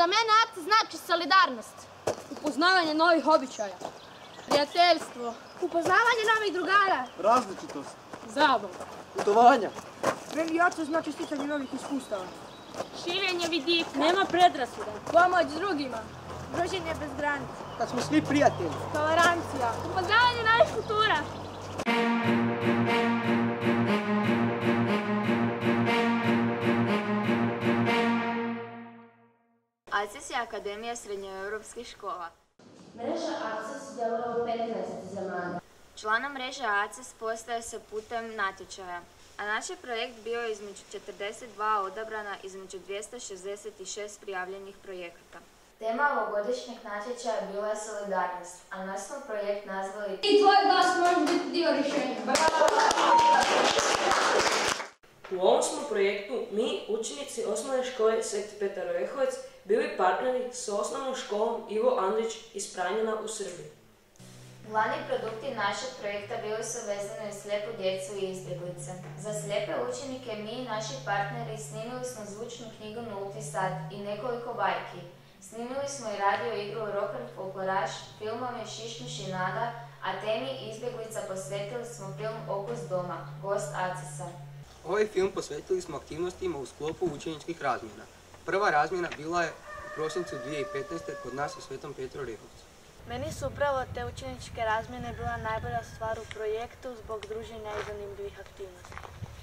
Za mene akcija znači solidarnost. Upoznavanje novih običaja. Prijateljstvo. Upoznavanje novih drugara. Različitost. Zabava. Putovanja. Meni akcija znači sticanje novih iskustava. Širenje vidika. Nema predrasuda. Pomoć drugima. Druženje bez granica. Kad smo svi prijatelji. Tolerancija. Upoznavanje novih kultura. Akademija srednjoeuropskih škola. Mreža ACES djeluje u 15 zemalja. Članom mreže ACES postaje se putem natječaja, a naš je projekt bio između 42 odabrana između 266 prijavljenih projekata. Tema ovogodišnjeg natječaja bila je solidarnost, a naš smo projekt nazvali I tvoj glas može biti dio rješenja. U ovom smo projektu mi, učenici osnovne škole Sveti Petar Orehovac, bili partneri s osnovnom školom Ivo Andrić iz Pranjana u Srbiji. Glavni produkti našeg projekta bili su vezani uz slijepu djecu i izbjeglice. Za slijepe učenike mi i naši partneri snimili smo zvučnu knjigu Nulti sad i nekoliko bajki. Snimili smo i radio igru Rocker Folkloraš, filmove Šišmiš i Nada, a temi izbjeglica posvetili smo film Okus doma, gost Acisa. Ovaj film posvetili smo aktivnostima u sklopu učeničkih razmjena. Prva razmjena bila je u prosincu 2015. kod nas u Svetom Petru Rehovcu. Meni su upravo te učeničke razmjene bila najbolja stvar u projektu zbog druženja i zanimljivih aktivnosti.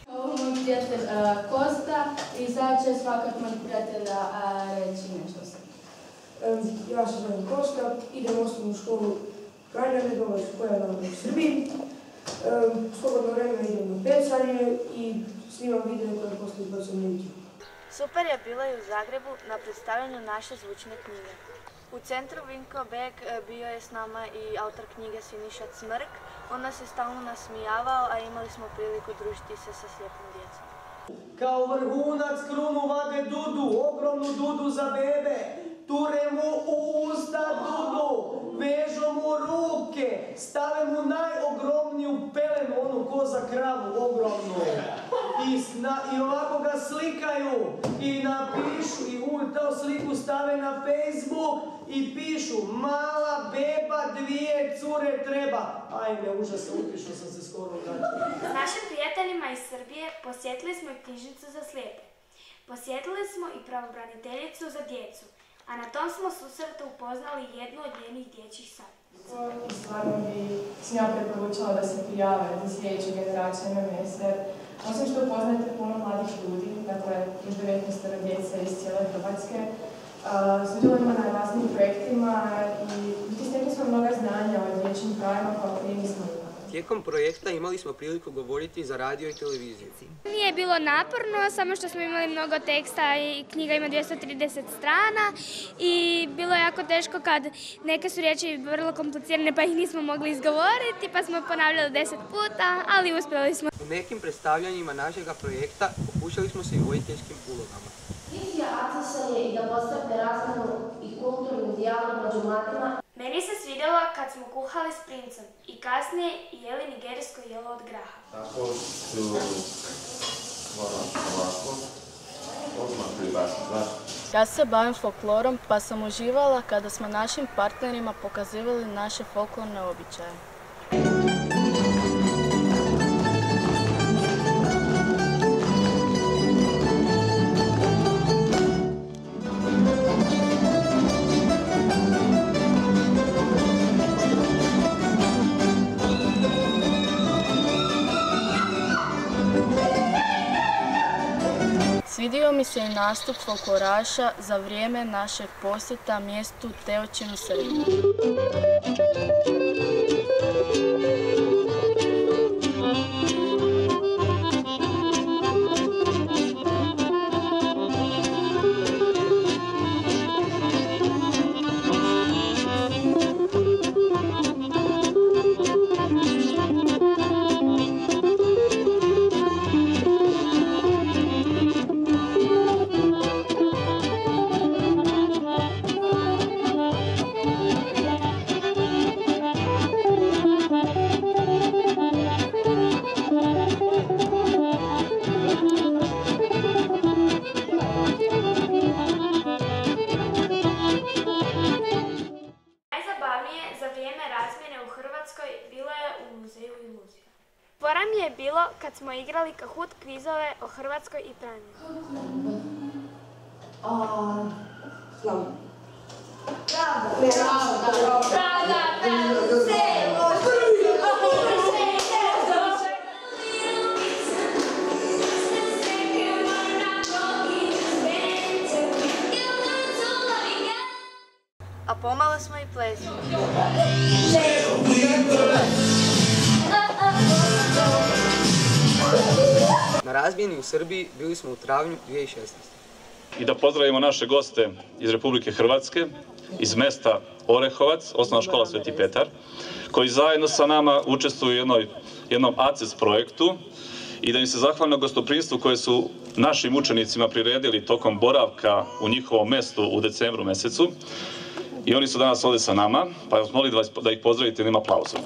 Ovo je moj prijatelj e, Kosta i sad će svakak moj prijatelja e, reći nešto se. Ja se zovem Kosta, idem u osnovnu školu Krajnjane, dolazi koja nam u Srbiji. Slobodno vremena idem na pecanje i snimam video koje poslije na YouTube. Super je bila i u Zagrebu na predstavljanju naše zvučne knjige. U centru Vinko Beg e, bio je s nama i autor knjige Siniša Cmrk. On nas je stalno nasmijavao, a imali smo priliku družiti se sa slijepom djecom. Kao vrhunac krunu vade dudu, ogromnu dudu za bebe. Ture mu u usta dudu, stave mu najogromniju pelenu, onu ko za kravu, ogromnu. I, sna- I ovako ga slikaju i napišu i u to sliku stave na Facebook i pišu mala beba dvije cure treba. Ajme, užasno, upišao sam se skoro S našim prijateljima iz Srbije posjetili smo i knjižnicu za slijepe. Posjetili smo i pravobraniteljicu za djecu, a na tom smo susretu upoznali jednu od njenih dječjih savjetnica. Stvarno bi sam ja preporučila da se prijave za sljedeću generaciju MMS, jer osim što upoznajete puno mladih ljudi, dakle još 19 djece iz cijele Hrvatske, a, sudjelujemo na raznim projektima i stekli smo mnoga znanja o dječjim pravima koja prije nismo. Tijekom projekta imali smo priliku govoriti za radio i televiziju. Nije bilo naporno, samo što smo imali mnogo teksta i knjiga ima 230 strana i bilo je jako teško kad neke su riječi vrlo komplicirane pa ih nismo mogli izgovoriti pa smo ponavljali deset puta, ali uspjeli smo. U nekim predstavljanjima našega projekta pokušali smo se i voditeljskim ulogama. Vizija ACES-a je i da postavite razmenu i kulturni dijalog među mladima Meni se svidjelo kad smo kuhali s princem i kasnije jeli nigerijsko jelo od graha. Tako su hvala ovako, odmah pribaciti, znaš. Ja se bavim folklorom pa sam uživala kada smo našim partnerima pokazivali naše folklorne običaje. Svidio mi se i nastup folkloraša za vrijeme našeg posjeta mjestu Teočinu Srbiju. Smo igrali Kahoot kvizove o Hrvatskoj i Pranji. Znam. A pomalo smo i plesali. Na razmjeni u Srbiji bili smo u travnju 2016. i da pozdravimo naše goste iz Republike Hrvatske, iz mesta Orehovac, osnovna škola Sveti Petar, koji zajedno sa nama učestvuju u jednom ACES projektu i da im se zahvalim na gostoprinstvu koje su našim učenicima priredili tokom boravka u njihovom mestu u decembru mesecu. I oni su danas ovdje sa nama, pa vas molim da ih pozdravite jednim aplauzom.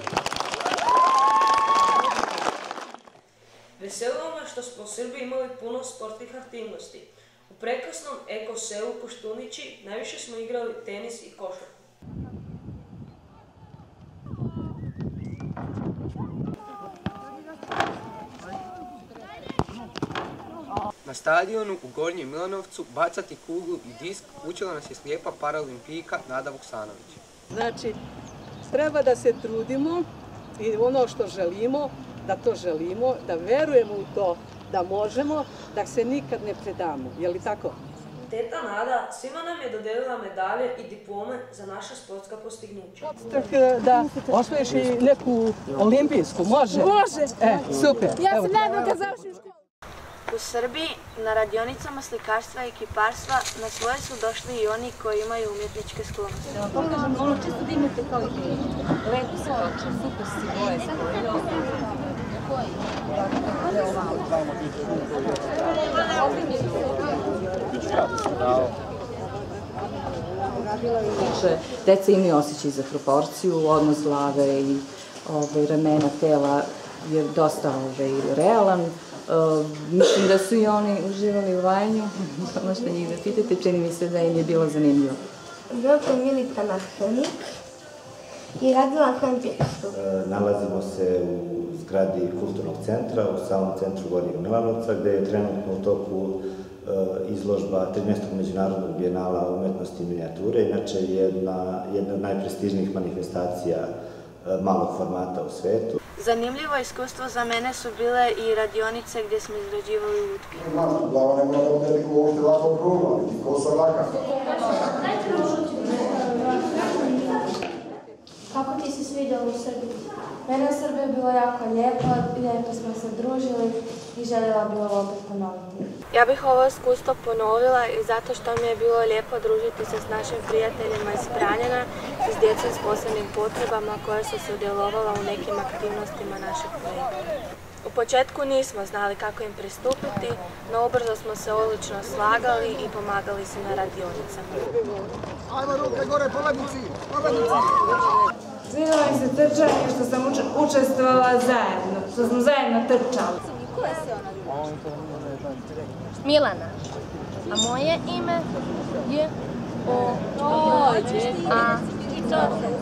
Smo u Srbiji imali puno sportnih aktivnosti. U prekrasnom eko selu Koštunići najviše smo igrali tenis i košarku. Na stadionu u Gornjem Milanovcu bacati kuglu i disk učila nas je slijepa paralimpijka Nada Vuksanović. Znači, treba da se trudimo i ono što želimo, da to želimo, da verujemo u to da možemo, da se nikad ne predamo. Je li tako? Teta Nada svima nam je dodelila medalje i diplome za naša sportska postignuća. Tak da osvojiš i neku olimpijsku, može? Može. E, super. Ja Evo, se nadam kad završim školu. U Srbiji na radionicama slikarstva i kiparstva na svoje su došli i oni koji imaju umjetničke sklonosti. Pokažem ono čisto da imate kao i lepo se oče, super si boje deca imaju osjećaj za proporciju, odnos glave i ovaj, ramena tela je dosta ovaj, realan. E, mislim da su i oni uživali u vajanju, samo što njih da pitate, čini mi se da im je bilo zanimljivo. Zovem Milica Markonik i radila sam pjestu. E, Nalazimo se u zgradi kulturnog centra, u samom centru Gornjeg Milanovca, gdje je trenutno u toku e, izložba 13. međunarodnog bijenala umetnosti i minijature, inače jedna, jedna od najprestižnijih manifestacija e, malog formata u svetu. Zanimljivo iskustvo za mene su bile i radionice gdje smo izrađivali lutke. Glava ne mora da uopšte ovako okrugla, niti kosa laka. Kako ti se svidjelo u Srbiji? Mene u Srbiji je bilo jako lijepo, lijepo smo se družili i željela bi ovo opet ponoviti. Ja bih ovo iskustvo ponovila i zato što mi je bilo lijepo družiti se s našim prijateljima iz Pranjana i s djecom s posebnim potrebama koje su sudjelovala u nekim aktivnostima našeg projekta. U početku nismo znali kako im pristupiti, no ubrzo smo se odlično slagali i pomagali se na radionicama. Ajmo ruke gore, pobednici, pobednici! Svidjelo mi se trčanje što sam uč- učestvovala zajedno, što smo zajedno trčali. Koja se ona Milana. A moje ime je O. A.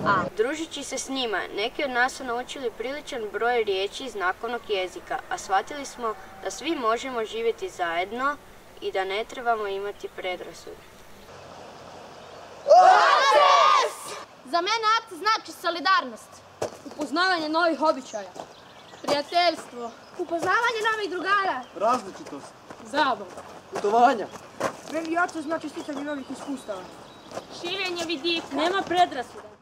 A. Družići se s njima, neki od nas su naučili priličan broj riječi znakovnog jezika, a shvatili smo da svi možemo živjeti zajedno i da ne trebamo imati predrasude. Za mene akt znači solidarnost. Upoznavanje novih običaja. Prijateljstvo. Upoznavanje novih drugara. Različitost. Zabava. Putovanja. Meni jače znači sticanje novih iskustava. Širenje vidika. Nema predrasuda.